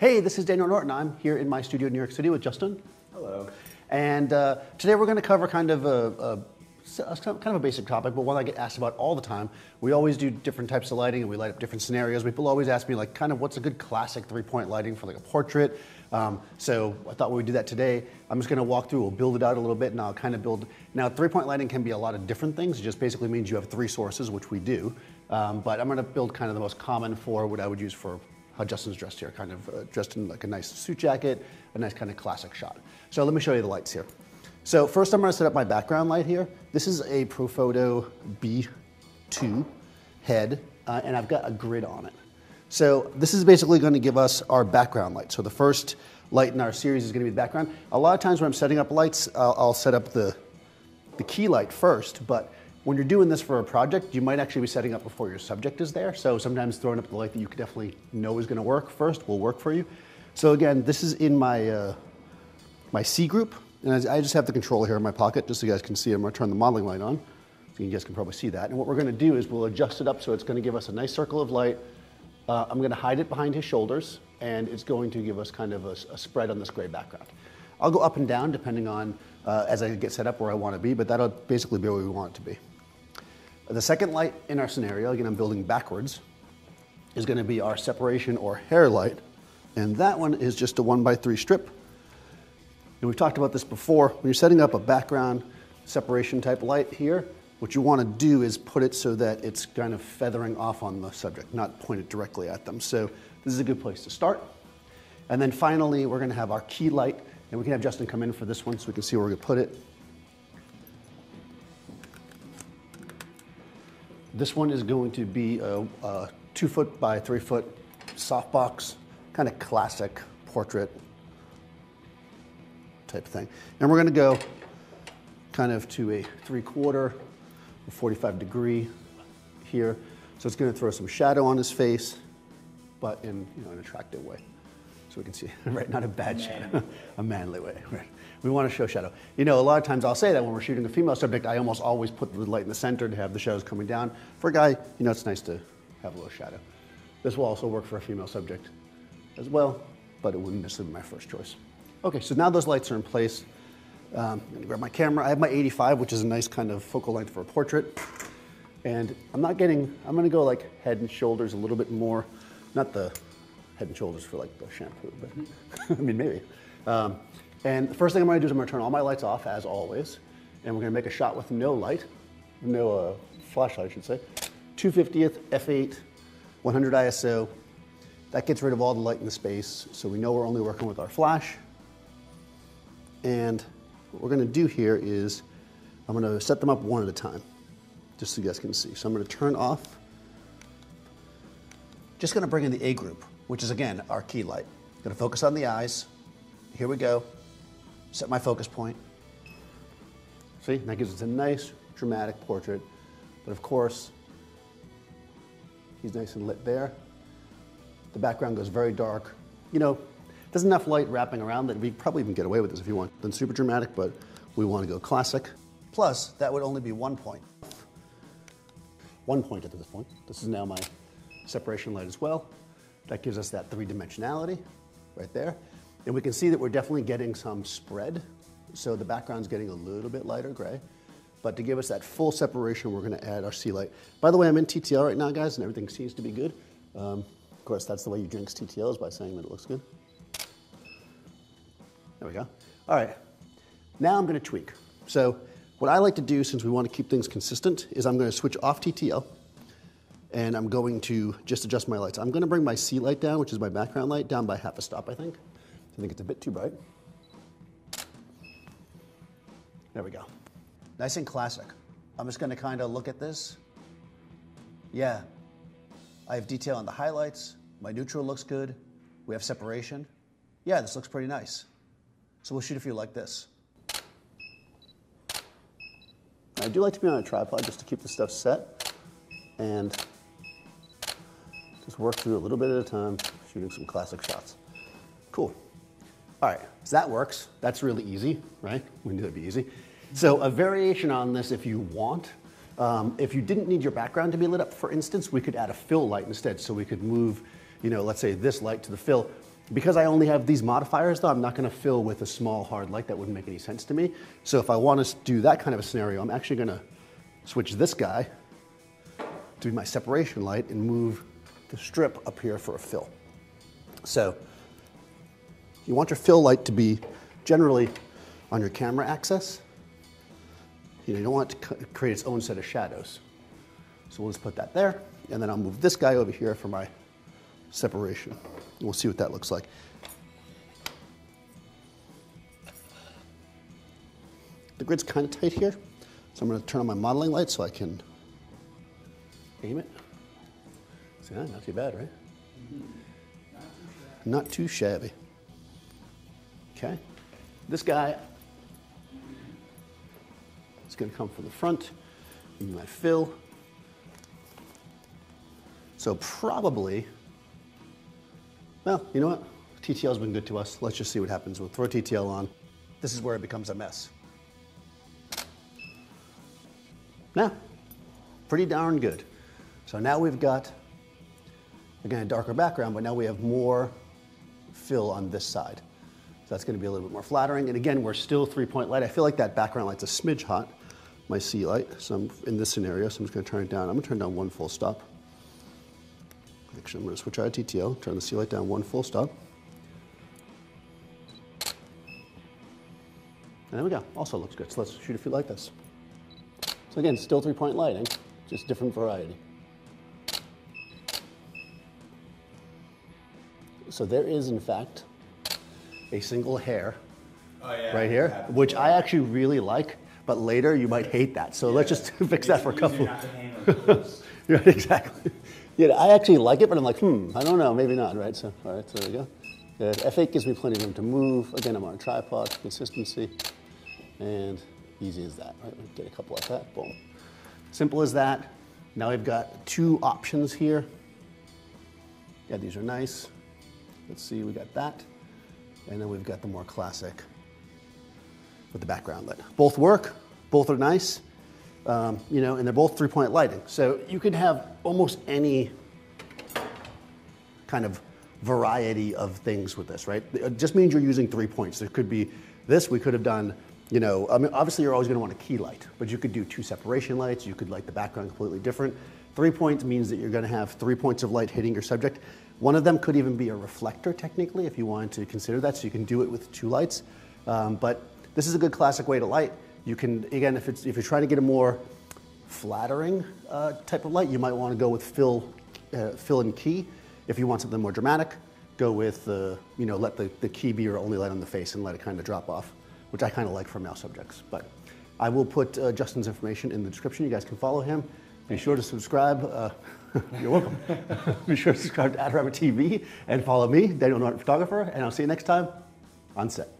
Hey, this is Daniel Norton. I'm here in my studio in New York City with Justin. Hello. And uh, today we're going to cover kind of a, a, a, kind of a basic topic, but one I get asked about all the time. We always do different types of lighting, and we light up different scenarios. People always ask me, like, kind of what's a good classic three-point lighting for like a portrait. Um, so I thought we would do that today. I'm just going to walk through. We'll build it out a little bit, and I'll kind of build. Now, three-point lighting can be a lot of different things. It just basically means you have three sources, which we do. Um, but I'm going to build kind of the most common for what I would use for how Justin's dressed here, kind of uh, dressed in like a nice suit jacket, a nice kind of classic shot. So let me show you the lights here. So first I'm gonna set up my background light here. This is a Profoto B2 head, uh, and I've got a grid on it. So this is basically gonna give us our background light. So the first light in our series is gonna be the background. A lot of times when I'm setting up lights, I'll, I'll set up the, the key light first, but when you're doing this for a project, you might actually be setting up before your subject is there. So sometimes throwing up the light that you could definitely know is gonna work first will work for you. So again, this is in my, uh, my C group. And I just have the controller here in my pocket just so you guys can see. I'm gonna turn the modeling light on. So you guys can probably see that. And what we're gonna do is we'll adjust it up so it's gonna give us a nice circle of light. Uh, I'm gonna hide it behind his shoulders and it's going to give us kind of a, a spread on this gray background. I'll go up and down depending on uh, as I get set up where I wanna be, but that'll basically be where we want it to be. The second light in our scenario, again, I'm building backwards, is gonna be our separation or hair light. And that one is just a one by three strip. And we've talked about this before. When you're setting up a background separation type light here, what you wanna do is put it so that it's kind of feathering off on the subject, not pointed directly at them. So this is a good place to start. And then finally, we're gonna have our key light, and we can have Justin come in for this one so we can see where we're gonna put it. This one is going to be a, a two foot by three foot softbox, kind of classic portrait type thing. And we're gonna go kind of to a three quarter, 45 degree here. So it's gonna throw some shadow on his face, but in you know, an attractive way. So we can see, right, not a bad shadow, a manly way, right. We want to show shadow. You know, a lot of times I'll say that when we're shooting a female subject, I almost always put the light in the center to have the shadows coming down. For a guy, you know, it's nice to have a little shadow. This will also work for a female subject as well, but it wouldn't necessarily be my first choice. Okay, so now those lights are in place. Um, I'm gonna grab my camera. I have my 85, which is a nice kind of focal length for a portrait. And I'm not getting, I'm gonna go like head and shoulders a little bit more. Not the head and shoulders for like the shampoo, but I mean, maybe. Um, and the first thing I'm gonna do is I'm gonna turn all my lights off, as always, and we're gonna make a shot with no light, no uh, flashlight, I should say. 250th, f8, 100 ISO. That gets rid of all the light in the space, so we know we're only working with our flash. And what we're gonna do here is I'm gonna set them up one at a time, just so you guys can see. So I'm gonna turn off, just gonna bring in the A group, which is again, our key light. Gonna focus on the eyes. Here we go set my focus point. See, that gives us a nice dramatic portrait. But of course, he's nice and lit there. The background goes very dark. You know, there's enough light wrapping around that we probably even get away with this if you want. Then super dramatic, but we want to go classic. Plus, that would only be one point. One point at this point. This is now my separation light as well. That gives us that three dimensionality right there. And we can see that we're definitely getting some spread. So the background's getting a little bit lighter gray. But to give us that full separation, we're gonna add our C light. By the way, I'm in TTL right now, guys, and everything seems to be good. Um, of course, that's the way you drink TTL is by saying that it looks good. There we go. All right, now I'm gonna tweak. So what I like to do, since we wanna keep things consistent, is I'm gonna switch off TTL, and I'm going to just adjust my lights. I'm gonna bring my C light down, which is my background light, down by half a stop, I think. I think it's a bit too bright. There we go. Nice and classic. I'm just gonna kind of look at this. Yeah, I have detail on the highlights. My neutral looks good. We have separation. Yeah, this looks pretty nice. So we'll shoot a few like this. I do like to be on a tripod just to keep the stuff set and work through a little bit at a time, shooting some classic shots. Cool. All right, so that works. That's really easy, right? We knew that'd be easy. So a variation on this if you want. Um, if you didn't need your background to be lit up, for instance, we could add a fill light instead. So we could move, you know, let's say this light to the fill. Because I only have these modifiers though, I'm not gonna fill with a small hard light. That wouldn't make any sense to me. So if I want to do that kind of a scenario, I'm actually gonna switch this guy to be my separation light and move the strip up here for a fill. So you want your fill light to be generally on your camera axis. You, know, you don't want it to create its own set of shadows. So we'll just put that there, and then I'll move this guy over here for my separation. We'll see what that looks like. The grid's kind of tight here, so I'm going to turn on my modeling light so I can aim it. That? not too bad, right? Not too shabby. Okay. This guy is going to come from the front. Give my fill. So probably, well, you know what? TTL's been good to us. Let's just see what happens. We'll throw TTL on. This is where it becomes a mess. Now, pretty darn good. So now we've got, again, a darker background, but now we have more fill on this side. So that's going to be a little bit more flattering. And again, we're still three-point light. I feel like that background light's a smidge hot, my C light. So I'm in this scenario, so I'm just going to turn it down. I'm going to turn down one full stop. Actually, I'm to switch out of TTL, turn the C light down one full stop. And there we go. Also looks good. So let's shoot a few like this. So again, still three-point lighting, just different variety. So there is, in fact, a single hair Oh, yeah, right here, which I actually really like, but later you might hate that. So let's just fix that for a couple. easier not to hang those. Right, exactly. Yeah, I actually like it, but I'm like, hmm, I don't know, maybe not, right? So, all right, so there we go. Good. F8 gives me plenty of room to move. Again, I'm on a tripod, consistency, and easy as that, right? Get a couple like that, boom. Simple as that. Now we've got two options here. Yeah, these are nice. Let's see, we got that. And then we've got the more classic with the background lit. Both work, both are nice, um, you know, and they're both three-point lighting. So you could have almost any kind of variety of things with this, right? It just means you're using three points. There could be this, we could have done, you know, I mean, obviously you're always gonna want a key light, but you could do two separation lights, you could light the background completely different. Three points means that you're gonna have three points of light hitting your subject. One of them could even be a reflector technically, if you wanted to consider that, so you can do it with two lights. Um, but this is a good classic way to light. You can, again, if, it's, if you're trying to get a more flattering uh, type of light, you might want to go with fill, uh, fill and key. If you want something more dramatic, go with, uh, you know, let the, the key be your only light on the face and let it kind of drop off, which I kind of like for male subjects. But I will put uh, Justin's information in the description. You guys can follow him. Be sure to subscribe. Uh, you're welcome. be sure to subscribe to Adorama TV and follow me, Daniel Norton Photographer, and I'll see you next time on set.